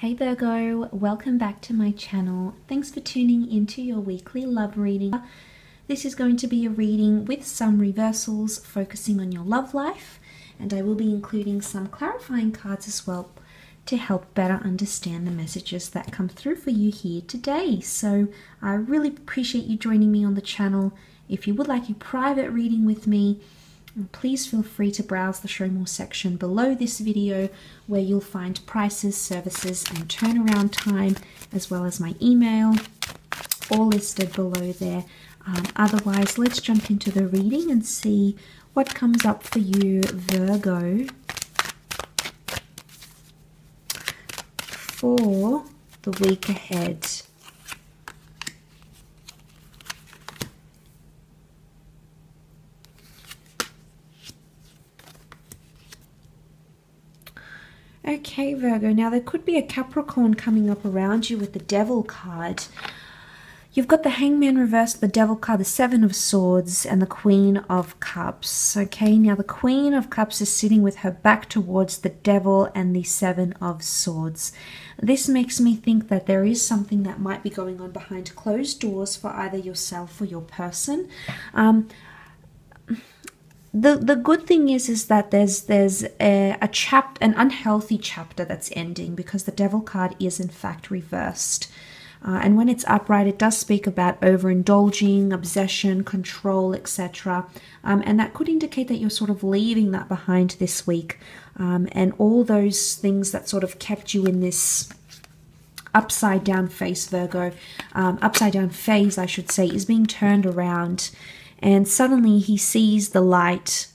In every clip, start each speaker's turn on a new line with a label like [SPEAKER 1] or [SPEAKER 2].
[SPEAKER 1] Hey Virgo, welcome back to my channel. Thanks for tuning into your weekly love reading. This is going to be a reading with some reversals focusing on your love life, and I will be including some clarifying cards as well to help better understand the messages that come through for you here today. So I really appreciate you joining me on the channel. If you would like a private reading with me, please feel free to browse the show more section below this video where you'll find prices, services and turnaround time as well as my email all listed below there. Um, otherwise, let's jump into the reading and see what comes up for you, Virgo, for the week ahead. Okay, Virgo. Now, there could be a Capricorn coming up around you with the Devil card. You've got the Hangman reversed, the Devil card, the Seven of Swords, and the Queen of Cups. Okay, now the Queen of Cups is sitting with her back towards the Devil and the Seven of Swords. This makes me think that there is something that might be going on behind closed doors for either yourself or your person. Um, the the good thing is is that there's there's a, a chap an unhealthy chapter that's ending because the devil card is in fact reversed. Uh, and when it's upright it does speak about overindulging obsession control etc um, and that could indicate that you're sort of leaving that behind this week. Um, and all those things that sort of kept you in this upside down face virgo um, upside down phase i should say is being turned around and suddenly he sees the light.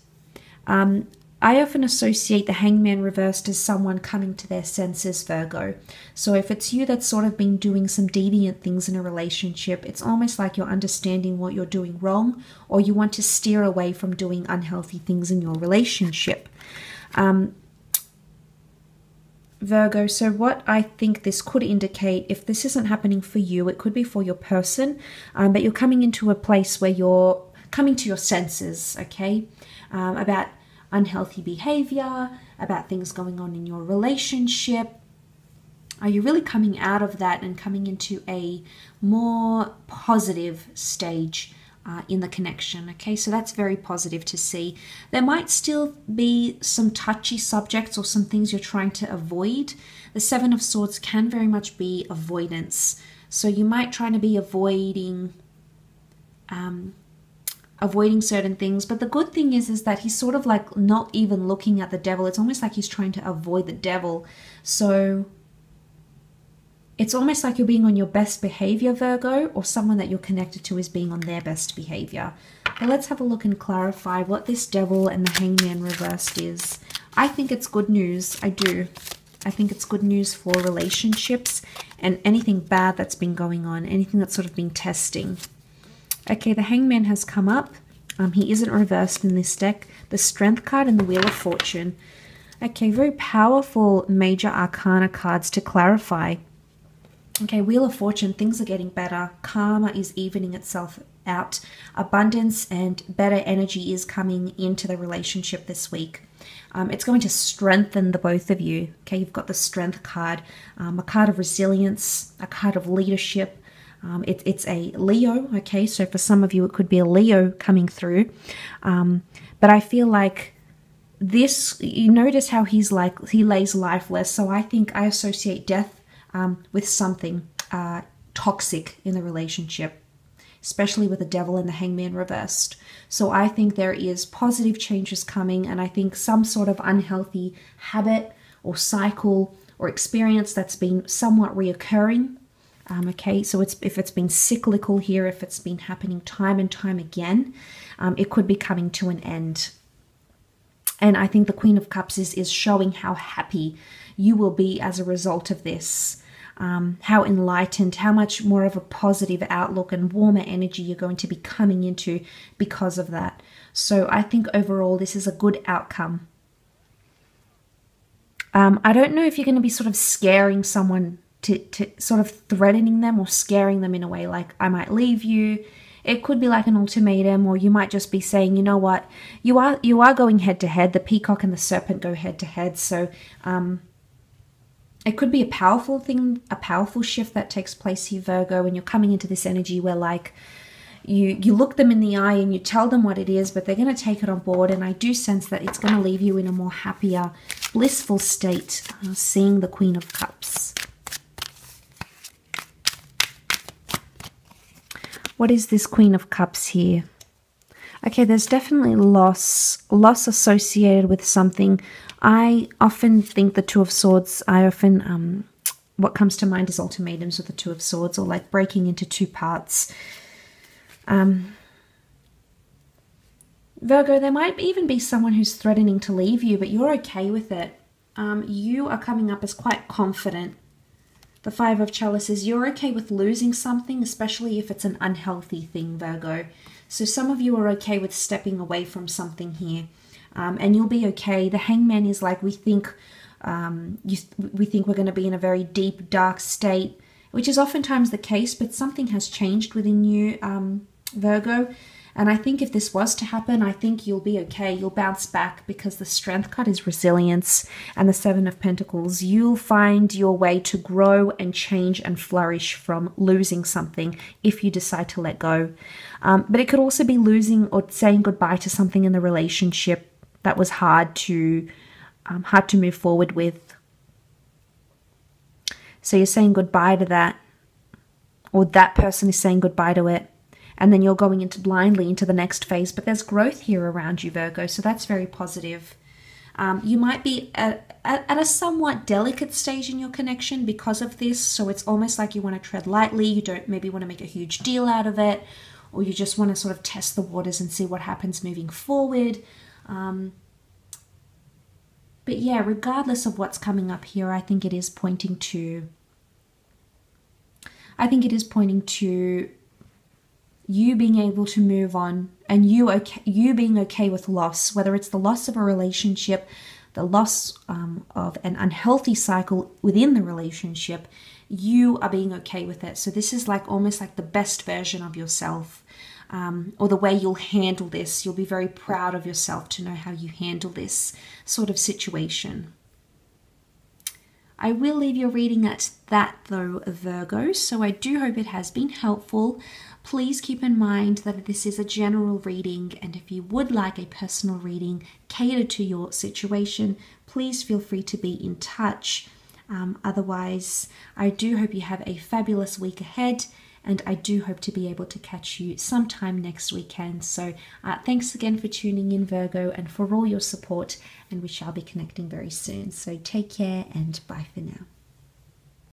[SPEAKER 1] Um, I often associate the hangman reversed as someone coming to their senses, Virgo. So if it's you that's sort of been doing some deviant things in a relationship, it's almost like you're understanding what you're doing wrong or you want to steer away from doing unhealthy things in your relationship. Um, Virgo, so what I think this could indicate, if this isn't happening for you, it could be for your person, um, but you're coming into a place where you're coming to your senses, okay, um, about unhealthy behavior, about things going on in your relationship. Are you really coming out of that and coming into a more positive stage uh, in the connection? Okay, so that's very positive to see. There might still be some touchy subjects or some things you're trying to avoid. The Seven of Swords can very much be avoidance. So you might try to be avoiding um, avoiding certain things but the good thing is is that he's sort of like not even looking at the devil. It's almost like he's trying to avoid the devil. So it's almost like you're being on your best behavior virgo or someone that you're connected to is being on their best behavior. But let's have a look and clarify what this devil and the hangman reversed is. I think it's good news. I do. I think it's good news for relationships and anything bad that's been going on anything that's sort of been testing Okay, the Hangman has come up. Um, he isn't reversed in this deck. The Strength card and the Wheel of Fortune. Okay, very powerful major arcana cards to clarify. Okay, Wheel of Fortune, things are getting better. Karma is evening itself out. Abundance and better energy is coming into the relationship this week. Um, it's going to strengthen the both of you. Okay, you've got the Strength card, um, a card of resilience, a card of leadership, um, it, it's a Leo, okay, so for some of you it could be a Leo coming through. Um, but I feel like this, you notice how he's like, he lays lifeless. So I think I associate death um, with something uh, toxic in the relationship, especially with the devil and the hangman reversed. So I think there is positive changes coming, and I think some sort of unhealthy habit or cycle or experience that's been somewhat reoccurring um, okay, so it's if it's been cyclical here, if it's been happening time and time again, um, it could be coming to an end. And I think the Queen of Cups is, is showing how happy you will be as a result of this. Um, how enlightened, how much more of a positive outlook and warmer energy you're going to be coming into because of that. So I think overall this is a good outcome. Um, I don't know if you're going to be sort of scaring someone to, to sort of threatening them or scaring them in a way like I might leave you. It could be like an ultimatum, or you might just be saying, you know what, you are you are going head to head. The peacock and the serpent go head to head. So um, it could be a powerful thing, a powerful shift that takes place here, Virgo, and you're coming into this energy where like you you look them in the eye and you tell them what it is, but they're going to take it on board. And I do sense that it's going to leave you in a more happier, blissful state, uh, seeing the Queen of Cups. What is this Queen of Cups here? Okay, there's definitely loss, loss associated with something. I often think the Two of Swords, I often, um, what comes to mind is ultimatums with the Two of Swords or like breaking into two parts. Um, Virgo, there might even be someone who's threatening to leave you, but you're okay with it. Um, you are coming up as quite confident the Five of Chalices, you're okay with losing something, especially if it's an unhealthy thing, Virgo. So some of you are okay with stepping away from something here. Um, and you'll be okay. The hangman is like, we think, um, you, we think we're going to be in a very deep, dark state, which is oftentimes the case, but something has changed within you, um, Virgo. And I think if this was to happen, I think you'll be okay. You'll bounce back because the strength card is resilience and the Seven of Pentacles. You'll find your way to grow and change and flourish from losing something if you decide to let go. Um, but it could also be losing or saying goodbye to something in the relationship that was hard to um, hard to move forward with. So you're saying goodbye to that, or that person is saying goodbye to it and then you're going into blindly into the next phase. But there's growth here around you, Virgo, so that's very positive. Um, you might be at, at, at, a somewhat delicate stage in your connection because of this, so it's almost like you want to tread lightly. You don't maybe want to make a huge deal out of it, or you just want to sort of test the waters and see what happens moving forward. Um, but yeah, regardless of what's coming up here, I think it is pointing to. I think it is pointing to you being able to move on and you okay, you being okay with loss, whether it's the loss of a relationship, the loss um, of an unhealthy cycle within the relationship, you are being okay with it. So this is like almost like the best version of yourself. Um, or the way you'll handle this. You'll be very proud of yourself to know how you handle this sort of situation. I will leave your reading at that though, Virgo, so I do hope it has been helpful. Please keep in mind that this is a general reading, and if you would like a personal reading catered to your situation, please feel free to be in touch. Um, otherwise, I do hope you have a fabulous week ahead, and I do hope to be able to catch you sometime next weekend. So, uh, thanks again for tuning in, Virgo, and for all your support, and we shall be connecting very soon. So, take care and bye for now.